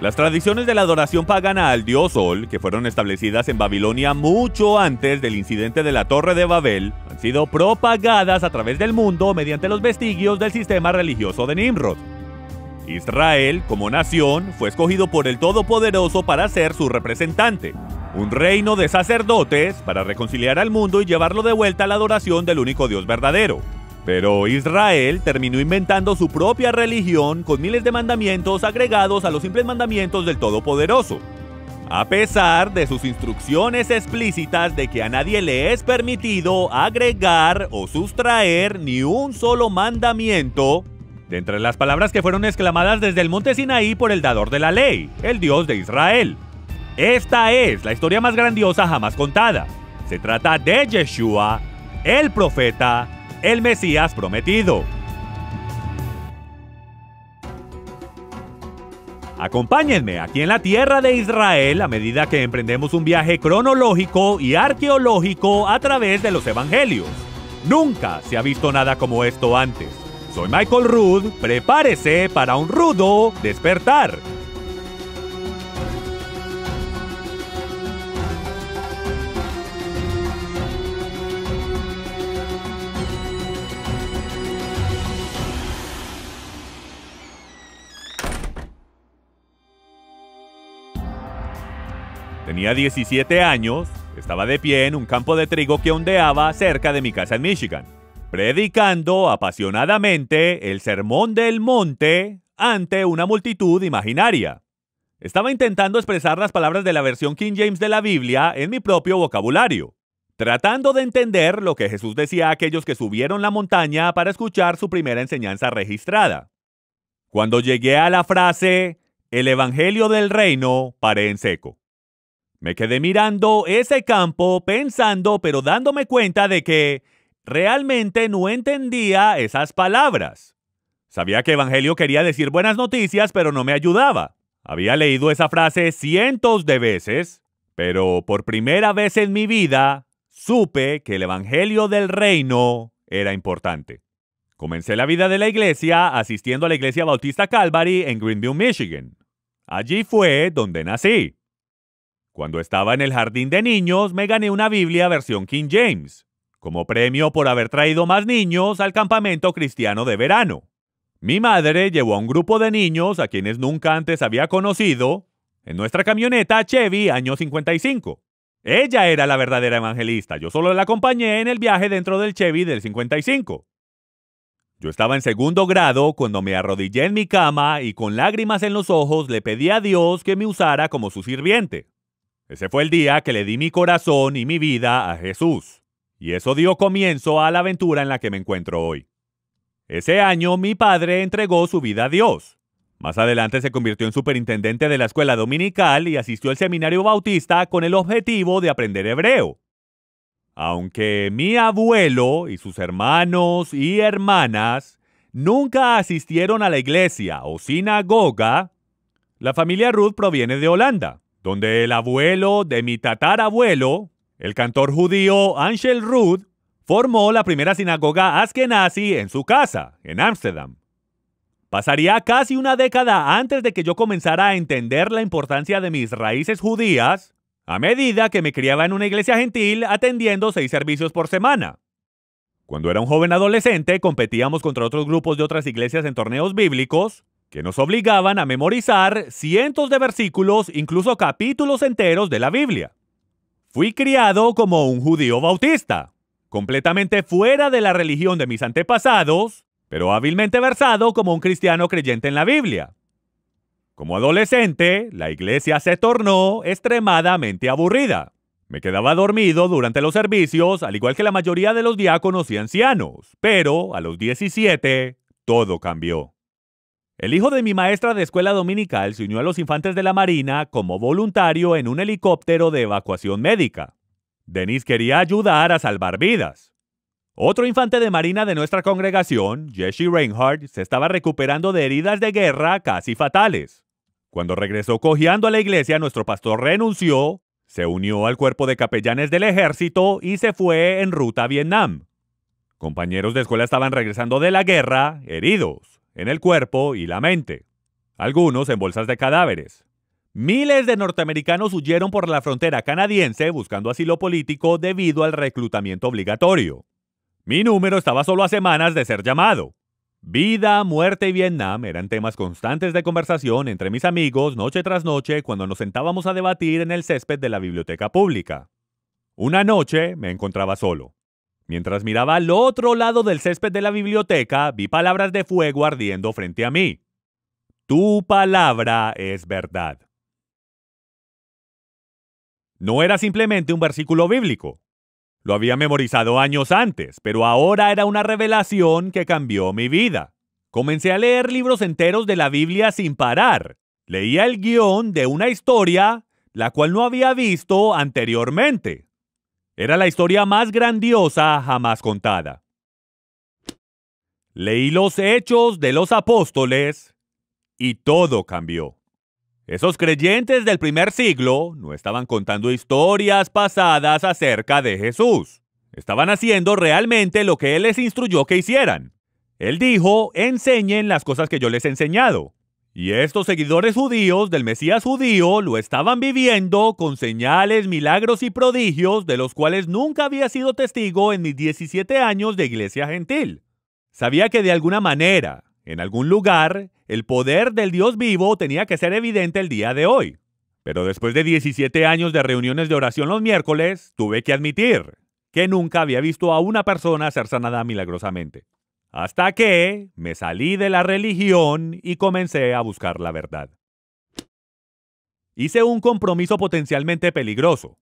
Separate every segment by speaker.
Speaker 1: Las tradiciones de la adoración pagana al dios Sol, que fueron establecidas en Babilonia mucho antes del incidente de la Torre de Babel, han sido propagadas a través del mundo mediante los vestigios del sistema religioso de Nimrod. Israel, como nación, fue escogido por el Todopoderoso para ser su representante, un reino de sacerdotes para reconciliar al mundo y llevarlo de vuelta a la adoración del único Dios verdadero. Pero Israel terminó inventando su propia religión con miles de mandamientos agregados a los simples mandamientos del Todopoderoso. A pesar de sus instrucciones explícitas de que a nadie le es permitido agregar o sustraer ni un solo mandamiento, de entre las palabras que fueron exclamadas desde el monte Sinaí por el dador de la ley, el Dios de Israel. Esta es la historia más grandiosa jamás contada. Se trata de Yeshua, el profeta, el Mesías prometido. Acompáñenme aquí en la tierra de Israel a medida que emprendemos un viaje cronológico y arqueológico a través de los evangelios. Nunca se ha visto nada como esto antes. Soy Michael Rudd, prepárese para un rudo despertar. Tenía 17 años, estaba de pie en un campo de trigo que ondeaba cerca de mi casa en Michigan, predicando apasionadamente el sermón del monte ante una multitud imaginaria. Estaba intentando expresar las palabras de la versión King James de la Biblia en mi propio vocabulario, tratando de entender lo que Jesús decía a aquellos que subieron la montaña para escuchar su primera enseñanza registrada. Cuando llegué a la frase, el Evangelio del Reino, paré en seco. Me quedé mirando ese campo pensando, pero dándome cuenta de que realmente no entendía esas palabras. Sabía que Evangelio quería decir buenas noticias, pero no me ayudaba. Había leído esa frase cientos de veces, pero por primera vez en mi vida supe que el Evangelio del Reino era importante. Comencé la vida de la iglesia asistiendo a la iglesia bautista Calvary en Greenville, Michigan. Allí fue donde nací. Cuando estaba en el jardín de niños me gané una Biblia versión King James, como premio por haber traído más niños al campamento cristiano de verano. Mi madre llevó a un grupo de niños a quienes nunca antes había conocido en nuestra camioneta Chevy año 55. Ella era la verdadera evangelista, yo solo la acompañé en el viaje dentro del Chevy del 55. Yo estaba en segundo grado cuando me arrodillé en mi cama y con lágrimas en los ojos le pedí a Dios que me usara como su sirviente. Ese fue el día que le di mi corazón y mi vida a Jesús, y eso dio comienzo a la aventura en la que me encuentro hoy. Ese año mi padre entregó su vida a Dios. Más adelante se convirtió en superintendente de la escuela dominical y asistió al seminario bautista con el objetivo de aprender hebreo. Aunque mi abuelo y sus hermanos y hermanas nunca asistieron a la iglesia o sinagoga, la familia Ruth proviene de Holanda donde el abuelo de mi tatarabuelo, el cantor judío Angel Ruth, formó la primera sinagoga askenazi en su casa, en Ámsterdam. Pasaría casi una década antes de que yo comenzara a entender la importancia de mis raíces judías, a medida que me criaba en una iglesia gentil atendiendo seis servicios por semana. Cuando era un joven adolescente, competíamos contra otros grupos de otras iglesias en torneos bíblicos, que nos obligaban a memorizar cientos de versículos, incluso capítulos enteros de la Biblia. Fui criado como un judío bautista, completamente fuera de la religión de mis antepasados, pero hábilmente versado como un cristiano creyente en la Biblia. Como adolescente, la iglesia se tornó extremadamente aburrida. Me quedaba dormido durante los servicios, al igual que la mayoría de los diáconos y ancianos, pero a los 17 todo cambió. El hijo de mi maestra de escuela dominical se unió a los infantes de la Marina como voluntario en un helicóptero de evacuación médica. Denis quería ayudar a salvar vidas. Otro infante de Marina de nuestra congregación, Jesse Reinhardt, se estaba recuperando de heridas de guerra casi fatales. Cuando regresó cojeando a la iglesia, nuestro pastor renunció, se unió al cuerpo de capellanes del ejército y se fue en ruta a Vietnam. Compañeros de escuela estaban regresando de la guerra, heridos en el cuerpo y la mente. algunos en bolsas de cadáveres. Miles de norteamericanos huyeron por la frontera canadiense buscando asilo político debido al reclutamiento obligatorio. Mi número estaba solo a semanas de ser llamado. Vida, muerte y Vietnam eran temas constantes de conversación entre mis amigos noche tras noche cuando nos sentábamos a debatir en el césped de la biblioteca pública. Una noche me encontraba solo. Mientras miraba al otro lado del césped de la biblioteca, vi palabras de fuego ardiendo frente a mí. Tu palabra es verdad. No era simplemente un versículo bíblico. Lo había memorizado años antes, pero ahora era una revelación que cambió mi vida. Comencé a leer libros enteros de la Biblia sin parar. Leía el guion de una historia la cual no había visto anteriormente. Era la historia más grandiosa jamás contada. Leí los hechos de los apóstoles y todo cambió. Esos creyentes del primer siglo no estaban contando historias pasadas acerca de Jesús. Estaban haciendo realmente lo que Él les instruyó que hicieran. Él dijo, enseñen las cosas que yo les he enseñado. Y estos seguidores judíos del Mesías judío lo estaban viviendo con señales, milagros y prodigios de los cuales nunca había sido testigo en mis 17 años de iglesia gentil. Sabía que de alguna manera, en algún lugar, el poder del Dios vivo tenía que ser evidente el día de hoy. Pero después de 17 años de reuniones de oración los miércoles, tuve que admitir que nunca había visto a una persona ser sanada milagrosamente. Hasta que me salí de la religión y comencé a buscar la verdad. Hice un compromiso potencialmente peligroso.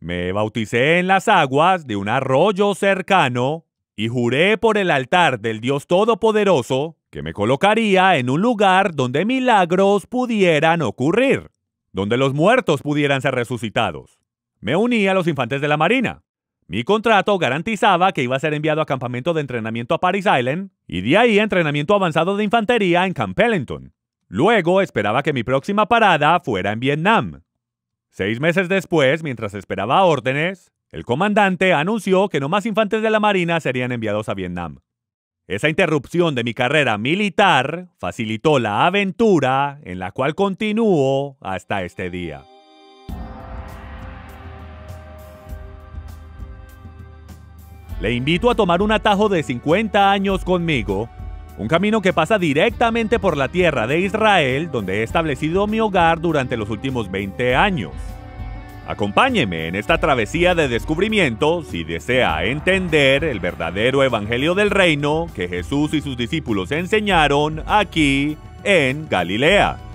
Speaker 1: Me bauticé en las aguas de un arroyo cercano y juré por el altar del Dios Todopoderoso que me colocaría en un lugar donde milagros pudieran ocurrir, donde los muertos pudieran ser resucitados. Me uní a los infantes de la Marina. Mi contrato garantizaba que iba a ser enviado a campamento de entrenamiento a Paris Island y de ahí entrenamiento avanzado de infantería en Camp Ellington. Luego esperaba que mi próxima parada fuera en Vietnam. Seis meses después, mientras esperaba órdenes, el comandante anunció que no más infantes de la Marina serían enviados a Vietnam. Esa interrupción de mi carrera militar facilitó la aventura en la cual continúo hasta este día. Le invito a tomar un atajo de 50 años conmigo, un camino que pasa directamente por la tierra de Israel, donde he establecido mi hogar durante los últimos 20 años. Acompáñeme en esta travesía de descubrimiento si desea entender el verdadero evangelio del reino que Jesús y sus discípulos enseñaron aquí en Galilea.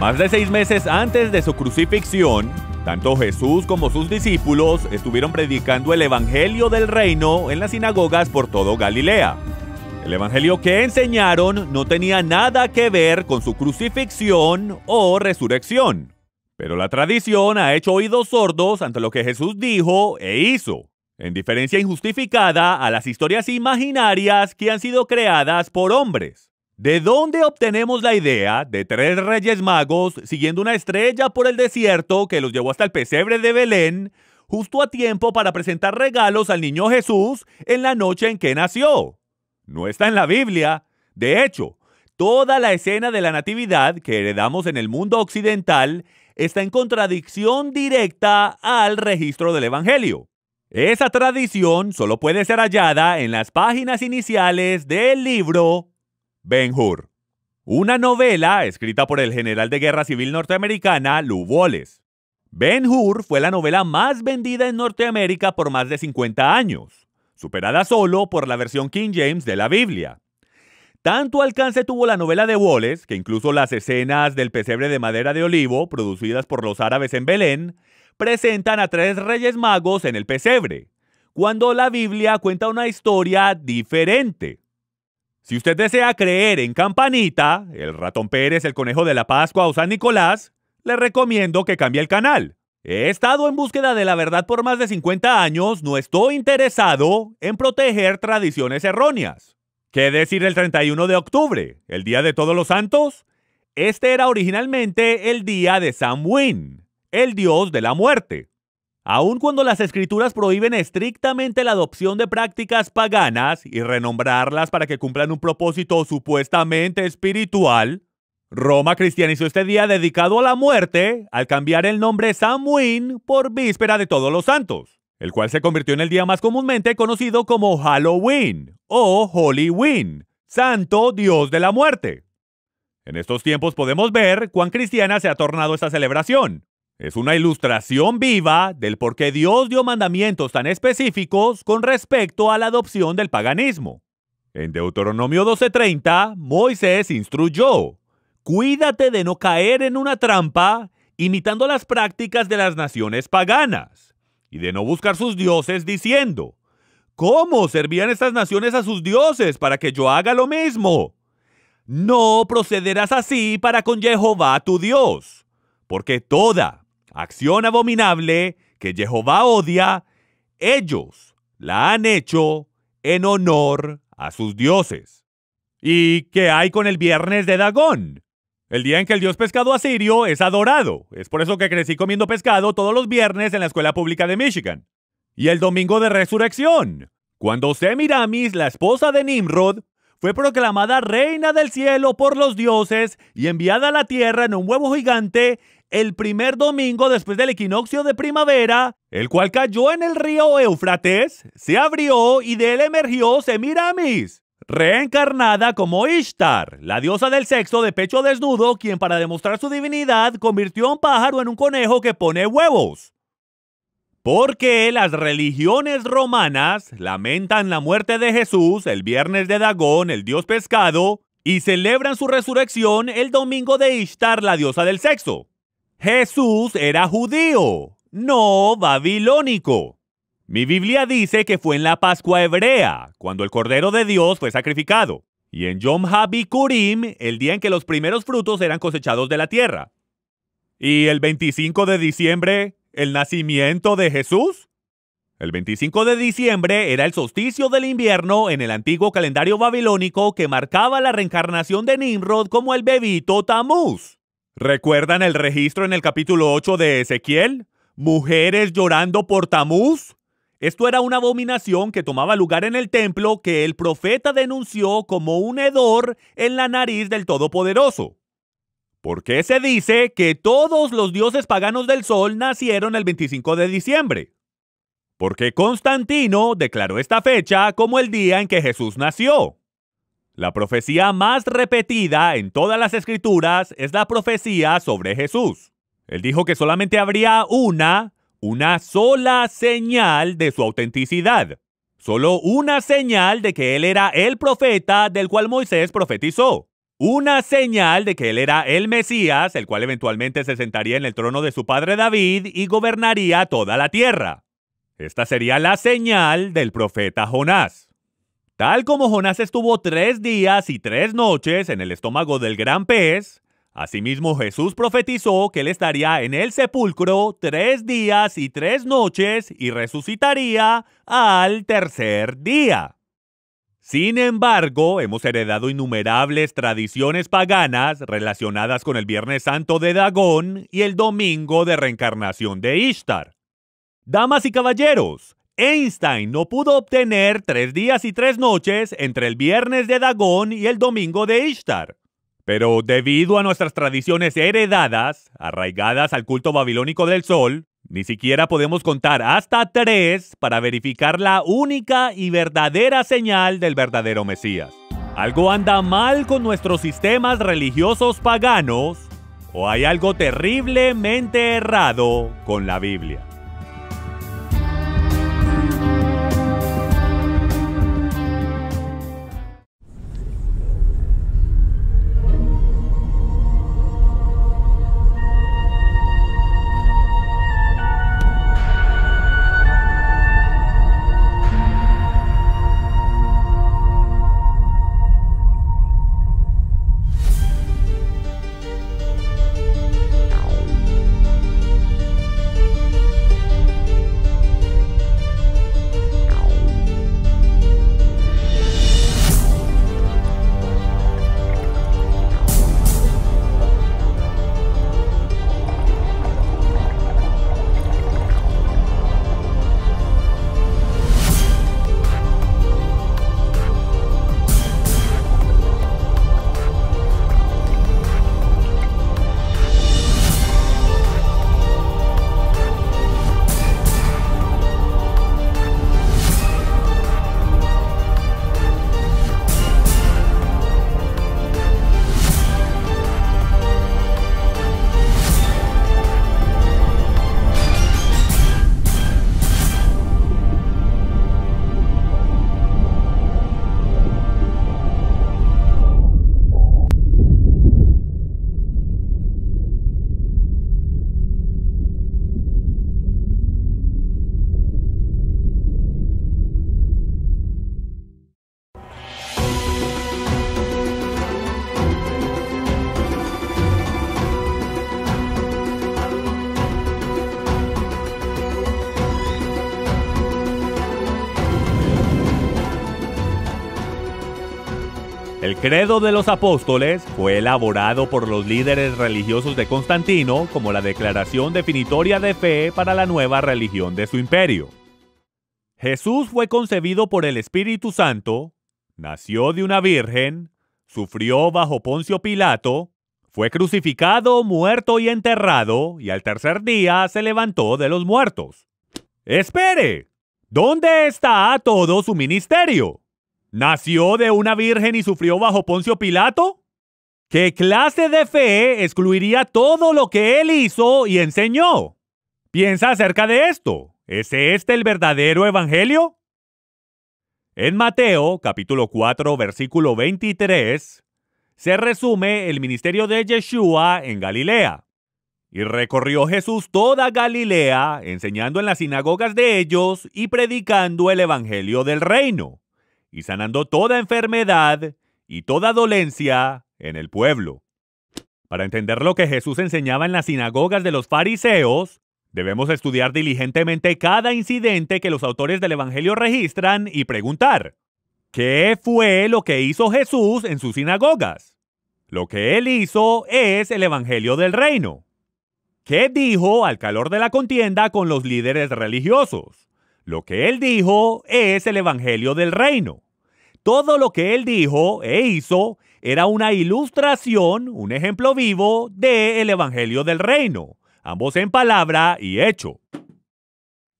Speaker 1: Más de seis meses antes de su crucifixión, tanto Jesús como sus discípulos estuvieron predicando el Evangelio del Reino en las sinagogas por todo Galilea. El Evangelio que enseñaron no tenía nada que ver con su crucifixión o resurrección. Pero la tradición ha hecho oídos sordos ante lo que Jesús dijo e hizo, en diferencia injustificada a las historias imaginarias que han sido creadas por hombres. ¿De dónde obtenemos la idea de tres reyes magos siguiendo una estrella por el desierto que los llevó hasta el pesebre de Belén, justo a tiempo para presentar regalos al niño Jesús en la noche en que nació? No está en la Biblia. De hecho, toda la escena de la Natividad que heredamos en el mundo occidental está en contradicción directa al registro del Evangelio. Esa tradición solo puede ser hallada en las páginas iniciales del libro Ben Hur, una novela escrita por el general de guerra civil norteamericana Lou Wallace. Ben Hur fue la novela más vendida en Norteamérica por más de 50 años, superada solo por la versión King James de la Biblia. Tanto alcance tuvo la novela de Wallace, que incluso las escenas del pesebre de madera de olivo, producidas por los árabes en Belén, presentan a tres reyes magos en el pesebre, cuando la Biblia cuenta una historia diferente. Si usted desea creer en Campanita, el ratón Pérez, el conejo de la Pascua o San Nicolás, le recomiendo que cambie el canal. He estado en búsqueda de la verdad por más de 50 años, no estoy interesado en proteger tradiciones erróneas. ¿Qué decir el 31 de octubre, el Día de Todos los Santos? Este era originalmente el día de Samhain, el dios de la muerte. Aun cuando las escrituras prohíben estrictamente la adopción de prácticas paganas y renombrarlas para que cumplan un propósito supuestamente espiritual, Roma cristianizó este día dedicado a la muerte al cambiar el nombre Samhain por Víspera de Todos los Santos, el cual se convirtió en el día más comúnmente conocido como Halloween o Hollyween, Santo Dios de la Muerte. En estos tiempos podemos ver cuán cristiana se ha tornado esta celebración, es una ilustración viva del por qué Dios dio mandamientos tan específicos con respecto a la adopción del paganismo. En Deuteronomio 12:30, Moisés instruyó, Cuídate de no caer en una trampa imitando las prácticas de las naciones paganas, y de no buscar sus dioses diciendo, ¿Cómo servían estas naciones a sus dioses para que yo haga lo mismo? No procederás así para con Jehová tu Dios, porque toda acción abominable que Jehová odia, ellos la han hecho en honor a sus dioses. ¿Y qué hay con el viernes de Dagón? El día en que el dios pescado asirio es adorado. Es por eso que crecí comiendo pescado todos los viernes en la escuela pública de Michigan. Y el domingo de resurrección, cuando Semiramis, la esposa de Nimrod, fue proclamada reina del cielo por los dioses y enviada a la tierra en un huevo gigante el primer domingo después del equinoccio de primavera, el cual cayó en el río Éufrates, se abrió y de él emergió Semiramis, reencarnada como Ishtar, la diosa del sexo de pecho desnudo, quien para demostrar su divinidad convirtió a un pájaro en un conejo que pone huevos. Porque las religiones romanas lamentan la muerte de Jesús el viernes de Dagón, el dios pescado, y celebran su resurrección el domingo de Ishtar, la diosa del sexo. Jesús era judío, no babilónico. Mi Biblia dice que fue en la Pascua hebrea, cuando el Cordero de Dios fue sacrificado, y en Yom HaBikurim, el día en que los primeros frutos eran cosechados de la tierra. ¿Y el 25 de diciembre, el nacimiento de Jesús? El 25 de diciembre era el solsticio del invierno en el antiguo calendario babilónico que marcaba la reencarnación de Nimrod como el bebito Tamuz. ¿Recuerdan el registro en el capítulo 8 de Ezequiel? Mujeres llorando por Tamuz. Esto era una abominación que tomaba lugar en el templo que el profeta denunció como un hedor en la nariz del Todopoderoso. ¿Por qué se dice que todos los dioses paganos del sol nacieron el 25 de diciembre? Porque Constantino declaró esta fecha como el día en que Jesús nació. La profecía más repetida en todas las escrituras es la profecía sobre Jesús. Él dijo que solamente habría una, una sola señal de su autenticidad. Solo una señal de que él era el profeta del cual Moisés profetizó. Una señal de que él era el Mesías, el cual eventualmente se sentaría en el trono de su padre David y gobernaría toda la tierra. Esta sería la señal del profeta Jonás. Tal como Jonás estuvo tres días y tres noches en el estómago del gran pez, asimismo Jesús profetizó que él estaría en el sepulcro tres días y tres noches y resucitaría al tercer día. Sin embargo, hemos heredado innumerables tradiciones paganas relacionadas con el Viernes Santo de Dagón y el Domingo de Reencarnación de Ishtar. Damas y caballeros, Einstein no pudo obtener tres días y tres noches entre el viernes de Dagón y el domingo de Ishtar. Pero debido a nuestras tradiciones heredadas, arraigadas al culto babilónico del sol, ni siquiera podemos contar hasta tres para verificar la única y verdadera señal del verdadero Mesías. Algo anda mal con nuestros sistemas religiosos paganos o hay algo terriblemente errado con la Biblia. Credo de los apóstoles fue elaborado por los líderes religiosos de Constantino como la declaración definitoria de fe para la nueva religión de su imperio. Jesús fue concebido por el Espíritu Santo, nació de una virgen, sufrió bajo Poncio Pilato, fue crucificado, muerto y enterrado, y al tercer día se levantó de los muertos. ¡Espere! ¿Dónde está todo su ministerio? ¿Nació de una virgen y sufrió bajo Poncio Pilato? ¿Qué clase de fe excluiría todo lo que él hizo y enseñó? Piensa acerca de esto. ¿Es este el verdadero evangelio? En Mateo, capítulo 4, versículo 23, se resume el ministerio de Yeshua en Galilea. Y recorrió Jesús toda Galilea, enseñando en las sinagogas de ellos y predicando el evangelio del reino y sanando toda enfermedad y toda dolencia en el pueblo. Para entender lo que Jesús enseñaba en las sinagogas de los fariseos, debemos estudiar diligentemente cada incidente que los autores del Evangelio registran y preguntar, ¿qué fue lo que hizo Jesús en sus sinagogas? Lo que él hizo es el Evangelio del Reino. ¿Qué dijo al calor de la contienda con los líderes religiosos? Lo que él dijo es el Evangelio del Reino. Todo lo que él dijo e hizo era una ilustración, un ejemplo vivo del Evangelio del Reino, ambos en palabra y hecho.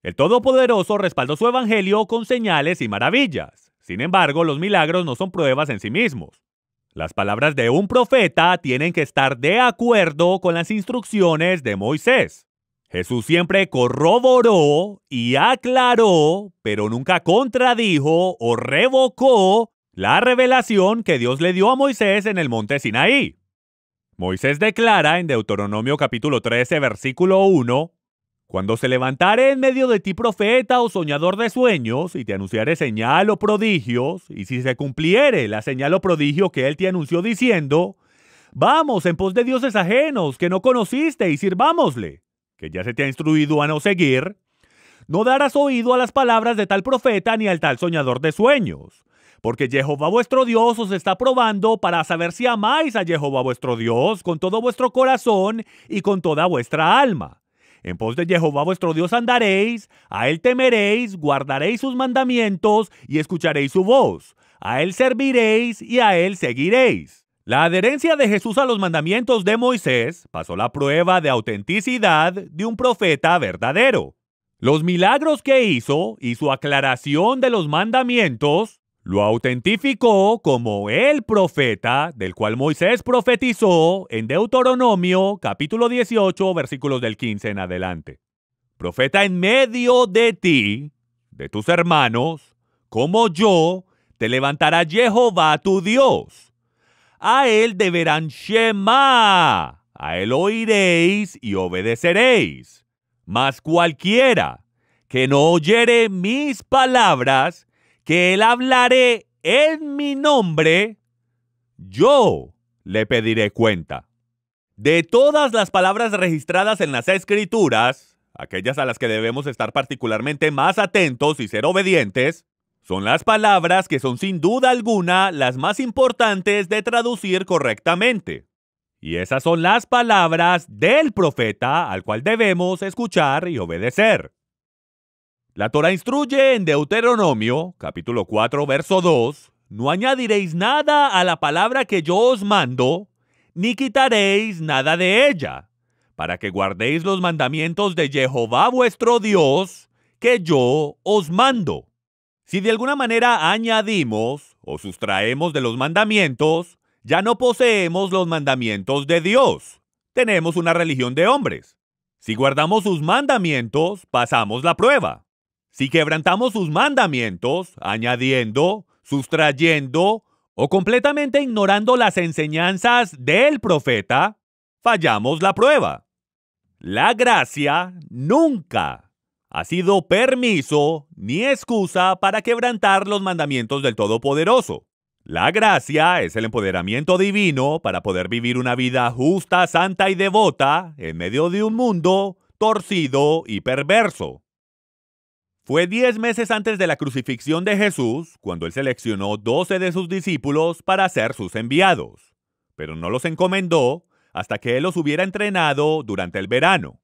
Speaker 1: El Todopoderoso respaldó su Evangelio con señales y maravillas. Sin embargo, los milagros no son pruebas en sí mismos. Las palabras de un profeta tienen que estar de acuerdo con las instrucciones de Moisés. Jesús siempre corroboró y aclaró, pero nunca contradijo o revocó la revelación que Dios le dio a Moisés en el monte Sinaí. Moisés declara en Deuteronomio capítulo 13, versículo 1, Cuando se levantare en medio de ti profeta o soñador de sueños, y te anunciare señal o prodigios, y si se cumpliere la señal o prodigio que él te anunció diciendo, Vamos en pos de dioses ajenos que no conociste y sirvámosle, que ya se te ha instruido a no seguir, no darás oído a las palabras de tal profeta ni al tal soñador de sueños, porque Jehová vuestro Dios os está probando para saber si amáis a Jehová vuestro Dios con todo vuestro corazón y con toda vuestra alma. En pos de Jehová vuestro Dios andaréis, a él temeréis, guardaréis sus mandamientos y escucharéis su voz. A él serviréis y a él seguiréis. La adherencia de Jesús a los mandamientos de Moisés pasó la prueba de autenticidad de un profeta verdadero. Los milagros que hizo y su aclaración de los mandamientos lo autentificó como el profeta del cual Moisés profetizó en Deuteronomio capítulo 18 versículos del 15 en adelante. Profeta en medio de ti, de tus hermanos, como yo, te levantará Jehová tu Dios. A él deberán Shema, a él oiréis y obedeceréis. Mas cualquiera que no oyere mis palabras que él hablaré en mi nombre, yo le pediré cuenta. De todas las palabras registradas en las escrituras, aquellas a las que debemos estar particularmente más atentos y ser obedientes, son las palabras que son sin duda alguna las más importantes de traducir correctamente. Y esas son las palabras del profeta al cual debemos escuchar y obedecer. La Torah instruye en Deuteronomio, capítulo 4, verso 2, no añadiréis nada a la palabra que yo os mando, ni quitaréis nada de ella, para que guardéis los mandamientos de Jehová vuestro Dios, que yo os mando. Si de alguna manera añadimos o sustraemos de los mandamientos, ya no poseemos los mandamientos de Dios. Tenemos una religión de hombres. Si guardamos sus mandamientos, pasamos la prueba. Si quebrantamos sus mandamientos, añadiendo, sustrayendo o completamente ignorando las enseñanzas del profeta, fallamos la prueba. La gracia nunca ha sido permiso ni excusa para quebrantar los mandamientos del Todopoderoso. La gracia es el empoderamiento divino para poder vivir una vida justa, santa y devota en medio de un mundo torcido y perverso. Fue diez meses antes de la crucifixión de Jesús cuando él seleccionó doce de sus discípulos para ser sus enviados, pero no los encomendó hasta que él los hubiera entrenado durante el verano.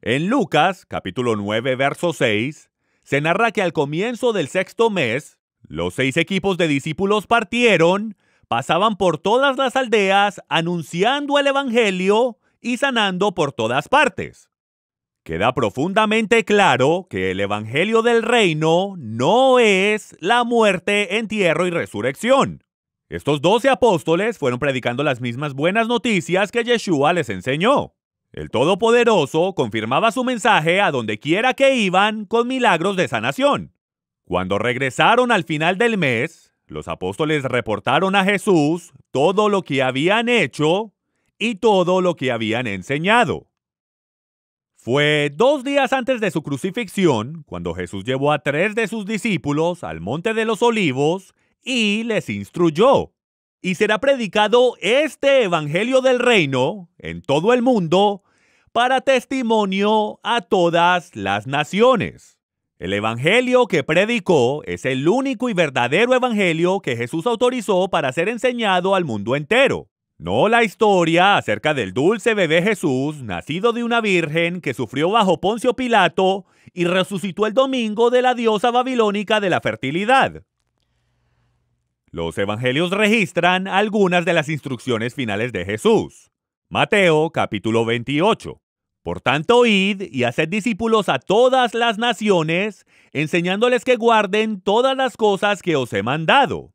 Speaker 1: En Lucas, capítulo 9, verso 6, se narra que al comienzo del sexto mes, los seis equipos de discípulos partieron, pasaban por todas las aldeas anunciando el Evangelio y sanando por todas partes. Queda profundamente claro que el Evangelio del Reino no es la muerte, entierro y resurrección. Estos doce apóstoles fueron predicando las mismas buenas noticias que Yeshua les enseñó. El Todopoderoso confirmaba su mensaje a donde quiera que iban con milagros de sanación. Cuando regresaron al final del mes, los apóstoles reportaron a Jesús todo lo que habían hecho y todo lo que habían enseñado. Fue dos días antes de su crucifixión cuando Jesús llevó a tres de sus discípulos al Monte de los Olivos y les instruyó. Y será predicado este Evangelio del Reino en todo el mundo para testimonio a todas las naciones. El Evangelio que predicó es el único y verdadero Evangelio que Jesús autorizó para ser enseñado al mundo entero. No la historia acerca del dulce bebé Jesús, nacido de una virgen que sufrió bajo Poncio Pilato y resucitó el domingo de la diosa babilónica de la fertilidad. Los evangelios registran algunas de las instrucciones finales de Jesús. Mateo capítulo 28. Por tanto, id y haced discípulos a todas las naciones, enseñándoles que guarden todas las cosas que os he mandado.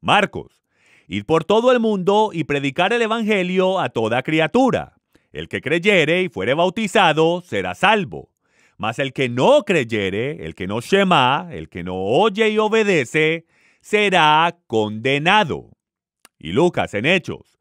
Speaker 1: Marcos Id por todo el mundo y predicar el Evangelio a toda criatura. El que creyere y fuere bautizado será salvo. Mas el que no creyere, el que no shema, el que no oye y obedece, será condenado. Y Lucas en Hechos.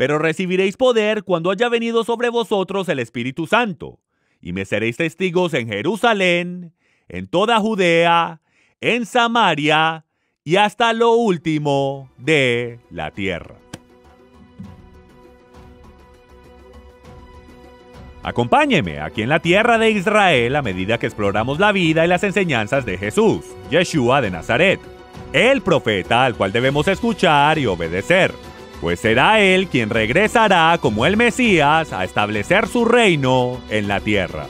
Speaker 1: Pero recibiréis poder cuando haya venido sobre vosotros el Espíritu Santo, y me seréis testigos en Jerusalén, en toda Judea, en Samaria y hasta lo último de la tierra. Acompáñeme aquí en la tierra de Israel a medida que exploramos la vida y las enseñanzas de Jesús, Yeshua de Nazaret, el profeta al cual debemos escuchar y obedecer, pues será él quien regresará como el Mesías a establecer su reino en la tierra.